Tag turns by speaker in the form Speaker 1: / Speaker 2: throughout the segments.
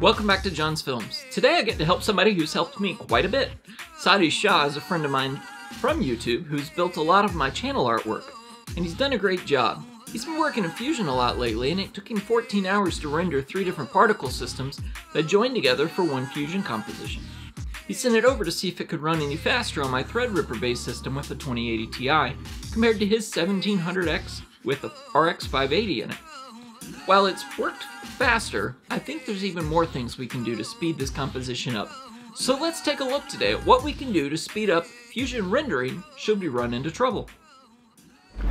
Speaker 1: Welcome back to John's Films. Today I get to help somebody who's helped me quite a bit. Sadi Shah is a friend of mine from YouTube who's built a lot of my channel artwork, and he's done a great job. He's been working in Fusion a lot lately, and it took him 14 hours to render three different particle systems that joined together for one Fusion composition. He sent it over to see if it could run any faster on my Threadripper based system with a 2080 Ti, compared to his 1700X with a RX 580 in it. While it's worked faster, I think there's even more things we can do to speed this composition up. So let's take a look today at what we can do to speed up Fusion rendering should we run into trouble.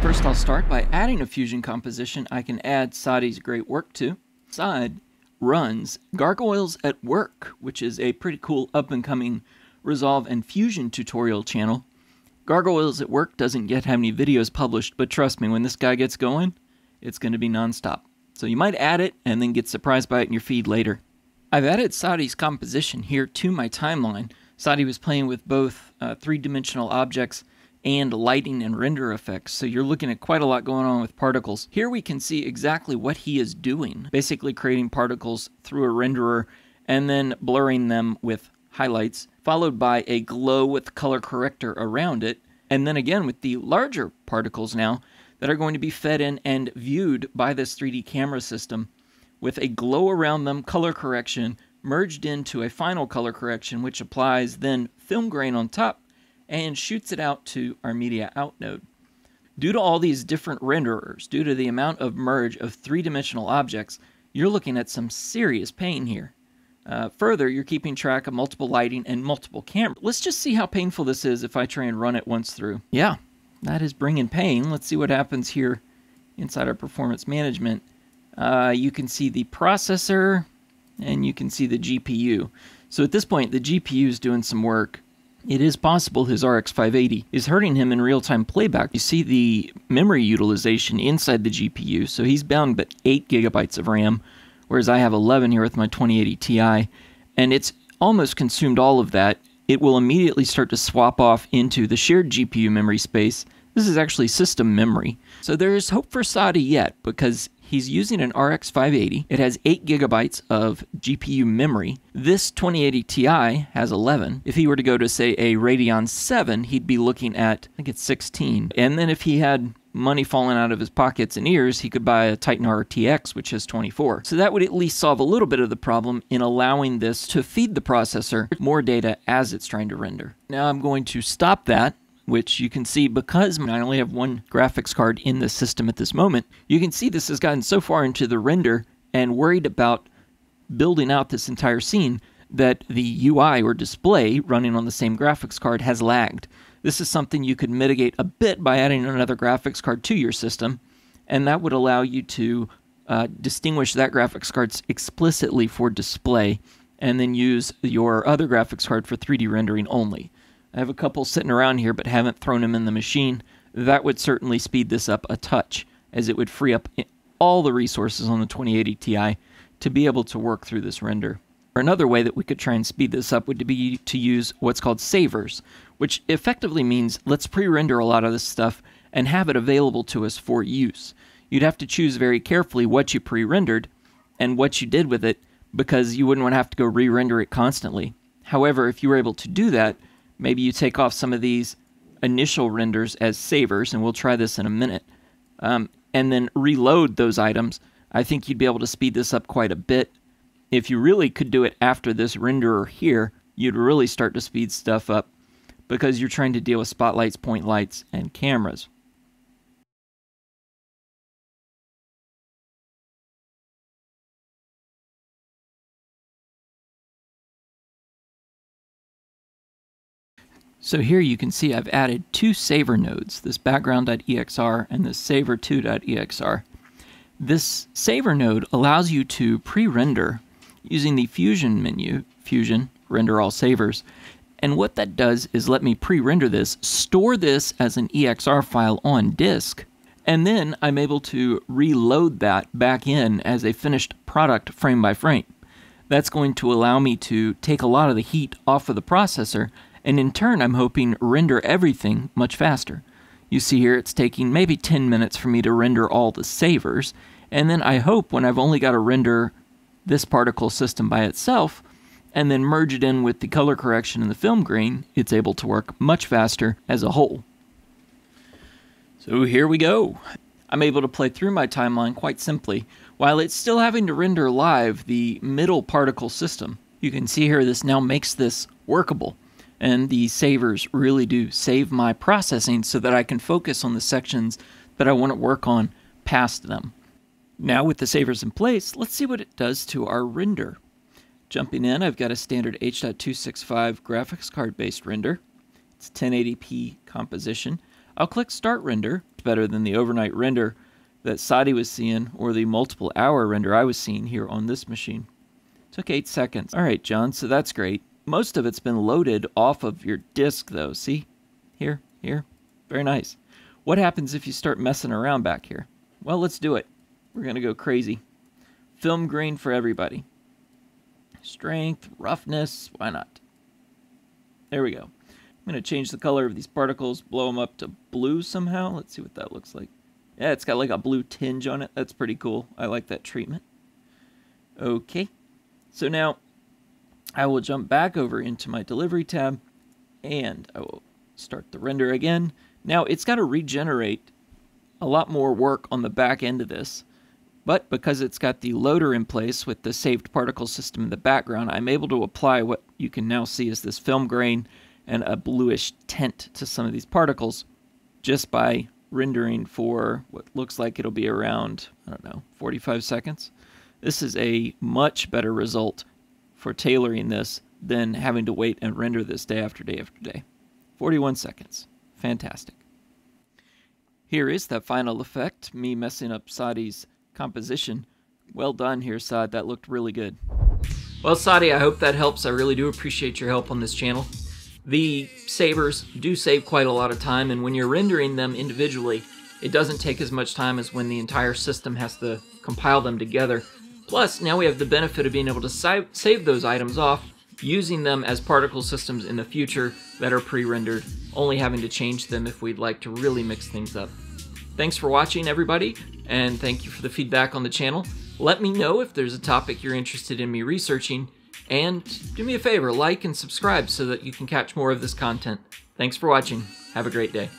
Speaker 1: First I'll start by adding a Fusion composition I can add Sadi's great work to. Sadi runs Gargoyles at Work, which is a pretty cool up and coming Resolve and Fusion tutorial channel. Gargoyles at Work doesn't yet have any videos published, but trust me, when this guy gets going, it's going to be nonstop. So you might add it and then get surprised by it in your feed later. I've added Sadi's composition here to my timeline. Sadi was playing with both uh, three-dimensional objects and lighting and render effects, so you're looking at quite a lot going on with particles. Here we can see exactly what he is doing, basically creating particles through a renderer and then blurring them with highlights, followed by a glow with color corrector around it, and then again with the larger particles now, that are going to be fed in and viewed by this 3D camera system with a glow around them color correction merged into a final color correction which applies then film grain on top and shoots it out to our media out node. Due to all these different renderers, due to the amount of merge of three-dimensional objects, you're looking at some serious pain here. Uh, further, you're keeping track of multiple lighting and multiple cameras. Let's just see how painful this is if I try and run it once through. Yeah, that is bringing pain. Let's see what happens here inside our performance management. Uh, you can see the processor and you can see the GPU. So at this point, the GPU is doing some work. It is possible his RX 580 is hurting him in real-time playback. You see the memory utilization inside the GPU. So he's bound but 8 gigabytes of RAM, whereas I have 11 here with my 2080 Ti. And it's almost consumed all of that it will immediately start to swap off into the shared GPU memory space. This is actually system memory. So there is hope for Sadi yet because he's using an RX 580. It has 8 gigabytes of GPU memory. This 2080 Ti has 11. If he were to go to, say, a Radeon 7, he'd be looking at, I think it's 16. And then if he had money falling out of his pockets and ears, he could buy a Titan RTX, which has 24. So that would at least solve a little bit of the problem in allowing this to feed the processor more data as it's trying to render. Now I'm going to stop that which you can see because I only have one graphics card in the system at this moment, you can see this has gotten so far into the render and worried about building out this entire scene that the UI or display running on the same graphics card has lagged. This is something you could mitigate a bit by adding another graphics card to your system, and that would allow you to uh, distinguish that graphics card explicitly for display, and then use your other graphics card for 3D rendering only. I have a couple sitting around here but haven't thrown them in the machine. That would certainly speed this up a touch, as it would free up all the resources on the 2080 Ti to be able to work through this render. Or another way that we could try and speed this up would be to use what's called savers, which effectively means let's pre-render a lot of this stuff and have it available to us for use. You'd have to choose very carefully what you pre-rendered and what you did with it because you wouldn't want to have to go re-render it constantly. However, if you were able to do that, maybe you take off some of these initial renders as savers, and we'll try this in a minute, um, and then reload those items, I think you'd be able to speed this up quite a bit. If you really could do it after this renderer here, you'd really start to speed stuff up because you're trying to deal with spotlights, point lights, and cameras. So here you can see I've added two saver nodes, this background.exr and this saver2.exr. This saver node allows you to pre-render using the Fusion menu, Fusion, render all savers, and what that does is let me pre-render this, store this as an EXR file on disk, and then I'm able to reload that back in as a finished product frame by frame. That's going to allow me to take a lot of the heat off of the processor, and in turn I'm hoping render everything much faster. You see here it's taking maybe 10 minutes for me to render all the savers, and then I hope when I've only got to render this particle system by itself and then merge it in with the color correction and the film grain, it's able to work much faster as a whole. So here we go. I'm able to play through my timeline quite simply, while it's still having to render live the middle particle system. You can see here this now makes this workable, and the savers really do save my processing so that I can focus on the sections that I want to work on past them. Now with the savers in place, let's see what it does to our render. Jumping in, I've got a standard H.265 graphics card based render. It's 1080p composition. I'll click Start Render. It's better than the overnight render that Sadi was seeing or the multiple hour render I was seeing here on this machine. Took 8 seconds. Alright, John, so that's great. Most of it's been loaded off of your disk, though. See? Here, here. Very nice. What happens if you start messing around back here? Well, let's do it. We're going to go crazy. Film grain for everybody. Strength, roughness, why not? There we go. I'm going to change the color of these particles, blow them up to blue somehow. Let's see what that looks like. Yeah, it's got like a blue tinge on it. That's pretty cool. I like that treatment. Okay. So now I will jump back over into my delivery tab and I will start the render again. Now it's got to regenerate a lot more work on the back end of this. But because it's got the loader in place with the saved particle system in the background, I'm able to apply what you can now see is this film grain and a bluish tint to some of these particles just by rendering for what looks like it'll be around, I don't know, 45 seconds. This is a much better result for tailoring this than having to wait and render this day after day after day. 41 seconds. Fantastic. Here is that final effect, me messing up Sadi's composition. Well done here, Saad. That looked really good. Well, Sadi, I hope that helps. I really do appreciate your help on this channel. The savers do save quite a lot of time, and when you're rendering them individually, it doesn't take as much time as when the entire system has to compile them together. Plus, now we have the benefit of being able to save those items off, using them as particle systems in the future that are pre-rendered, only having to change them if we'd like to really mix things up. Thanks for watching, everybody, and thank you for the feedback on the channel. Let me know if there's a topic you're interested in me researching, and do me a favor, like and subscribe so that you can catch more of this content. Thanks for watching. Have a great day.